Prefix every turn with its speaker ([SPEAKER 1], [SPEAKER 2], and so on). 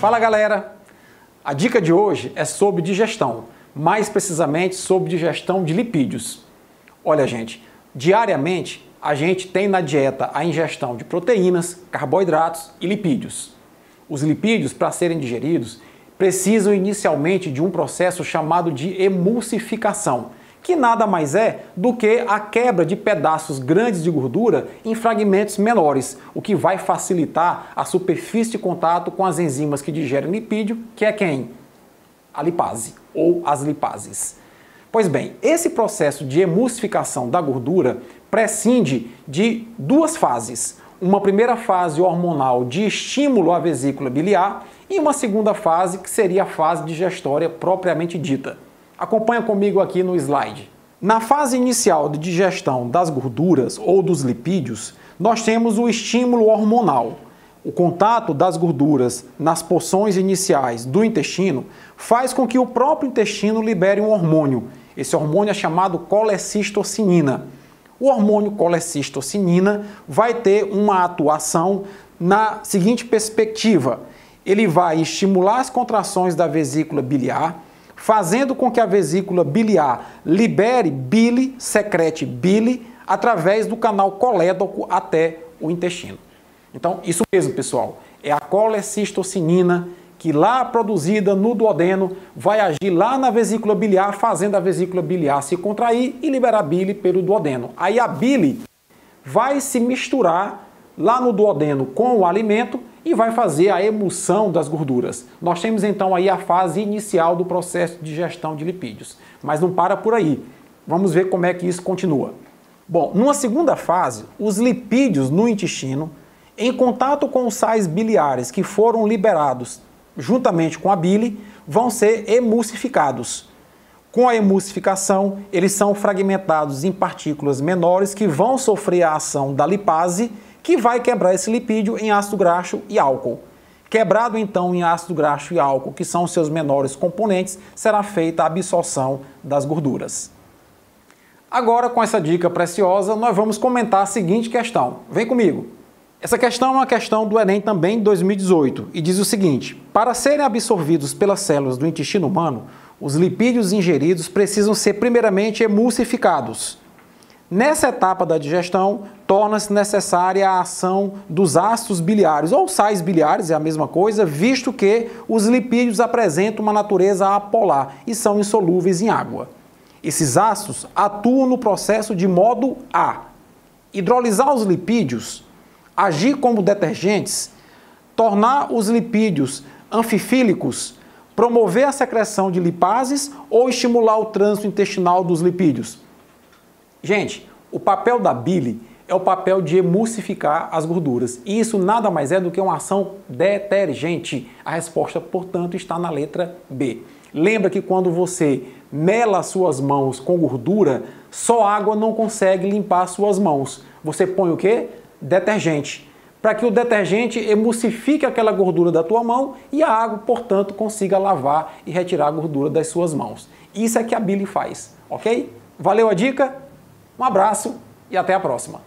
[SPEAKER 1] Fala galera! A dica de hoje é sobre digestão, mais precisamente sobre digestão de lipídios. Olha, gente, diariamente a gente tem na dieta a ingestão de proteínas, carboidratos e lipídios. Os lipídios, para serem digeridos, precisam inicialmente de um processo chamado de emulsificação, que nada mais é do que a quebra de pedaços grandes de gordura em fragmentos menores, o que vai facilitar a superfície de contato com as enzimas que digerem lipídio, que é quem? A lipase ou as lipases. Pois bem, esse processo de emulsificação da gordura prescinde de duas fases. Uma primeira fase hormonal de estímulo à vesícula biliar e uma segunda fase que seria a fase digestória propriamente dita. Acompanha comigo aqui no slide. Na fase inicial de digestão das gorduras ou dos lipídios, nós temos o estímulo hormonal. O contato das gorduras nas porções iniciais do intestino faz com que o próprio intestino libere um hormônio. Esse hormônio é chamado colecistocinina. O hormônio colecistocinina vai ter uma atuação na seguinte perspectiva: ele vai estimular as contrações da vesícula biliar, fazendo com que a vesícula biliar libere bile, secrete bile, através do canal colédoco até o intestino. Então, isso mesmo, pessoal, é a colecistocinina que lá produzida no duodeno vai agir lá na vesícula biliar, fazendo a vesícula biliar se contrair e liberar bile pelo duodeno. Aí a bile vai se misturar lá no duodeno com o alimento e vai fazer a emulsão das gorduras. Nós temos então aí a fase inicial do processo de digestão de lipídios, mas não para por aí. Vamos ver como é que isso continua. Bom, numa segunda fase, os lipídios no intestino, em contato com os sais biliares que foram liberados juntamente com a bile, vão ser emulsificados. Com a emulsificação, eles são fragmentados em partículas menores que vão sofrer a ação da lipase que vai quebrar esse lipídio em ácido graxo e álcool. Quebrado então em ácido graxo e álcool, que são seus menores componentes, será feita a absorção das gorduras. Agora, com essa dica preciosa, nós vamos comentar a seguinte questão. Vem comigo. Essa questão é uma questão do Enem também de 2018 e diz o seguinte: para serem absorvidos pelas células do intestino humano, os lipídios ingeridos precisam ser primeiramente emulsificados. Nessa etapa da digestão, torna-se necessária a ação dos ácidos biliares ou sais biliares, é a mesma coisa, visto que os lipídios apresentam uma natureza apolar e são insolúveis em água. Esses ácidos atuam no processo de modo A. Hidrolisar os lipídios, agir como detergentes, tornar os lipídios anfifílicos, promover a secreção de lipases ou estimular o trânsito intestinal dos lipídios. Gente, o papel da bile é o papel de emulsificar as gorduras. E isso nada mais é do que uma ação detergente. A resposta, portanto, está na letra B. Lembra que quando você mela suas mãos com gordura, só água não consegue limpar suas mãos. Você põe o quê? Detergente. Para que o detergente emulsifique aquela gordura da tua mão e a água, portanto, consiga lavar e retirar a gordura das suas mãos. Isso é que a bile faz, ok? Valeu a dica? Um abraço e até a próxima.